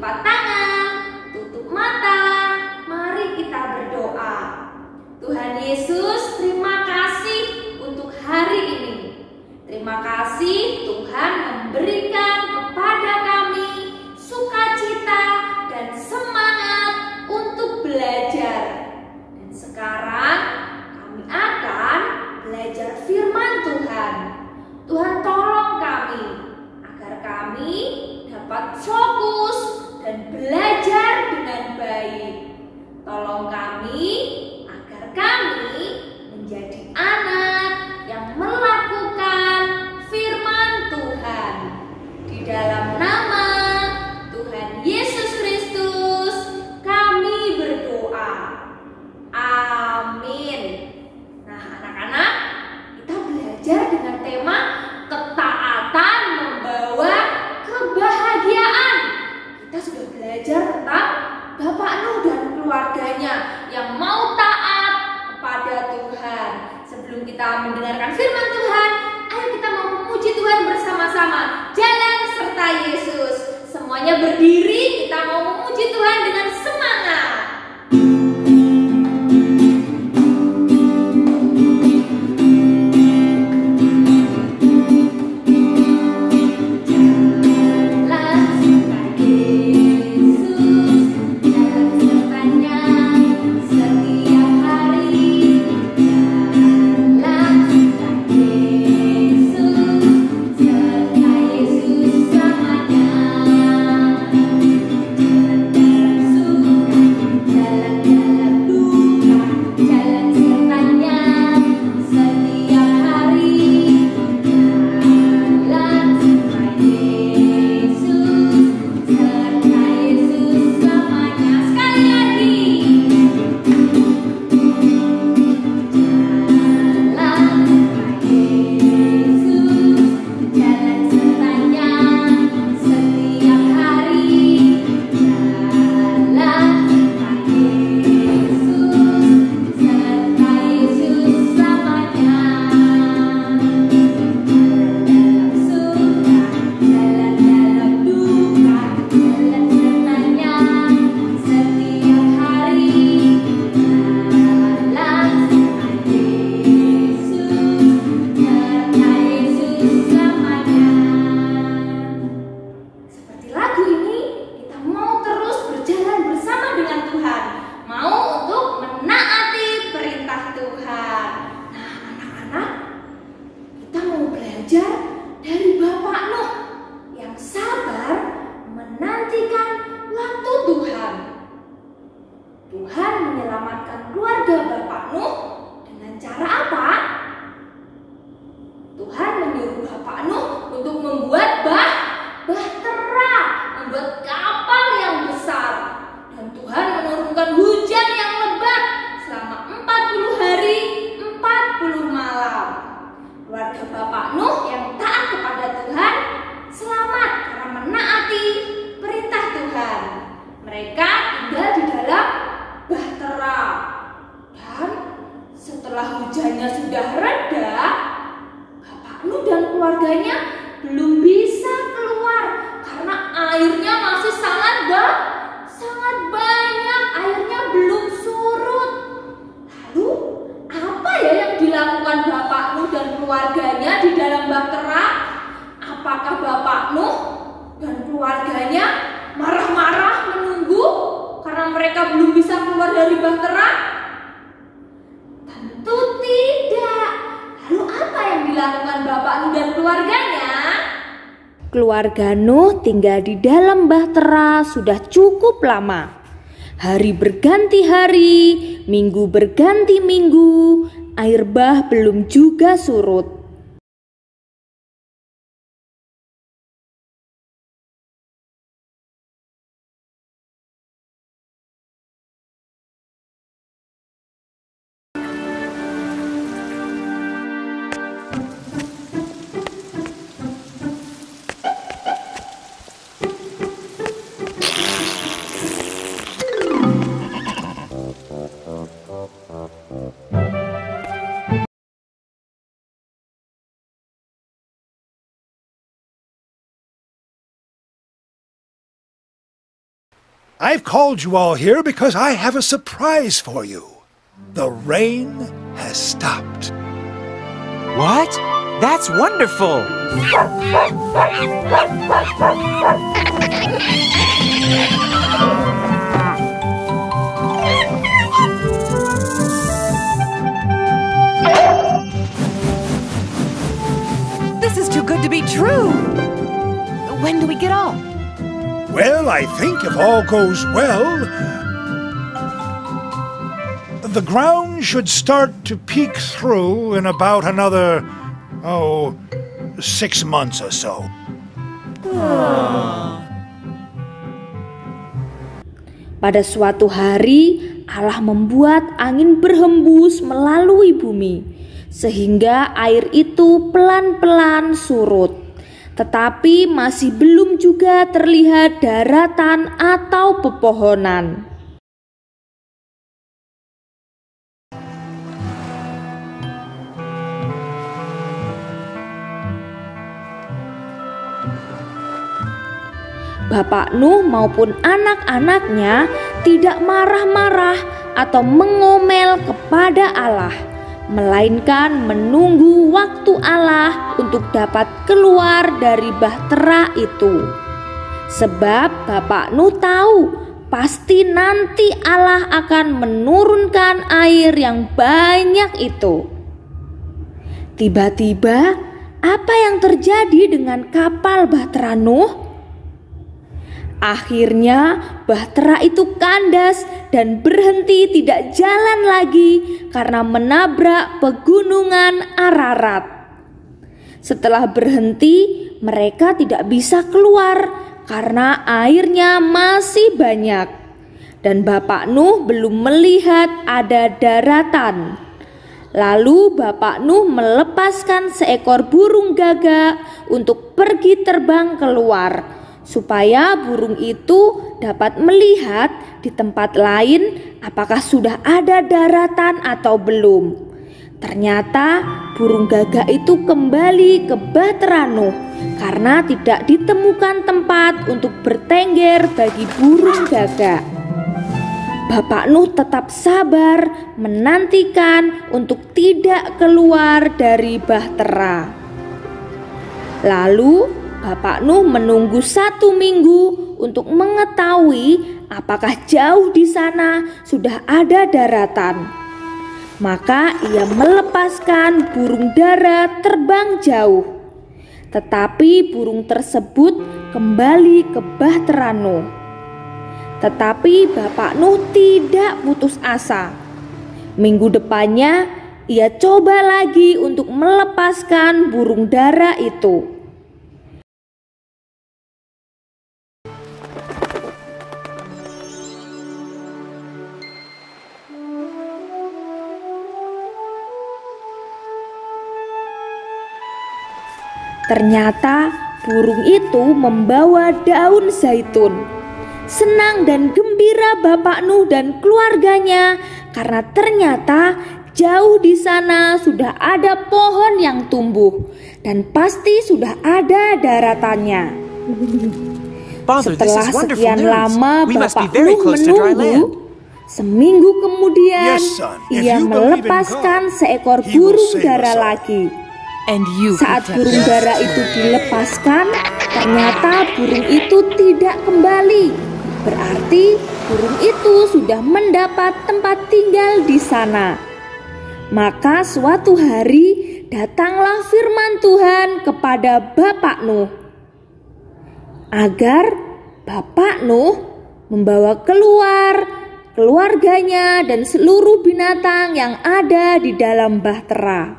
பார்த்தா sebelum kita mendengarkan firman Tuhan, ayo kita mau memuji Tuhan bersama-sama. Jalan serta Yesus. Semuanya berdiri, kita mau memuji Tuhan dengan Keluarga Nuh tinggal di dalam bahtera sudah cukup lama. Hari berganti hari, minggu berganti minggu, air bah belum juga surut. I've called you all here because I have a surprise for you. The rain has stopped. What? That's wonderful! This is too good to be true! When do we get off? Well, I think if all goes well, the ground should start to peek through in about another, oh, six months or so. Pada suatu hari, Allah membuat angin berhembus melalui bumi, sehingga air itu pelan-pelan surut. Tetapi masih belum juga terlihat daratan atau pepohonan. Bapak Nuh maupun anak-anaknya tidak marah-marah atau mengomel kepada Allah, melainkan menunggu waktu Allah untuk dapat keluar dari bahtera itu. Sebab Bapak Nuh tahu pasti nanti Allah akan menurunkan air yang banyak itu. Tiba-tiba, apa yang terjadi dengan kapal bahtera Nuh? Akhirnya bahtera itu kandas dan berhenti tidak jalan lagi karena menabrak pegunungan Ararat. Setelah berhenti, mereka tidak bisa keluar karena airnya masih banyak. Dan Bapak Nuh belum melihat ada daratan. Lalu Bapak Nuh melepaskan seekor burung gagak untuk pergi terbang keluar supaya burung itu dapat melihat di tempat lain apakah sudah ada daratan atau belum. Ternyata burung gagak itu kembali ke Bahtera Nuh karena tidak ditemukan tempat untuk bertengger bagi burung gagak. Bapak Nuh tetap sabar menantikan untuk tidak keluar dari Bahtera. Lalu Bapak Nuh menunggu satu minggu untuk mengetahui apakah jauh di sana sudah ada daratan. Maka ia melepaskan burung dara terbang jauh. Tetapi burung tersebut kembali ke Bahtera Nuh. Tetapi Bapak Nuh tidak putus asa. Minggu depannya ia coba lagi untuk melepaskan burung dara itu. Ternyata burung itu membawa daun zaitun. Senang dan gembira Bapak Nuh dan keluarganya karena ternyata jauh di sana sudah ada pohon yang tumbuh dan pasti sudah ada daratannya. Setelah sekian lama Bapak Nuh menunggu, Seminggu kemudian, yes, ia melepaskan seekor burung dara lagi. And you Saat burung dara itu dilepaskan, ternyata burung itu tidak kembali. Berarti burung itu sudah mendapat tempat tinggal di sana. Maka suatu hari datanglah firman Tuhan kepada Bapak Nuh agar Bapak Nuh membawa keluar keluarganya dan seluruh binatang yang ada di dalam bahtera.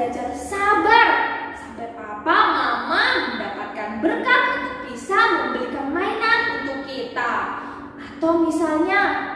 belajar sabar sampai papa mama mendapatkan berkat untuk bisa membelikan mainan untuk kita. Atau misalnya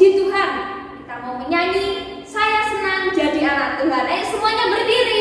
memuji Tuhan. Kita mau menyanyi, saya senang jadi anak Tuhan. Ayo semuanya berdiri.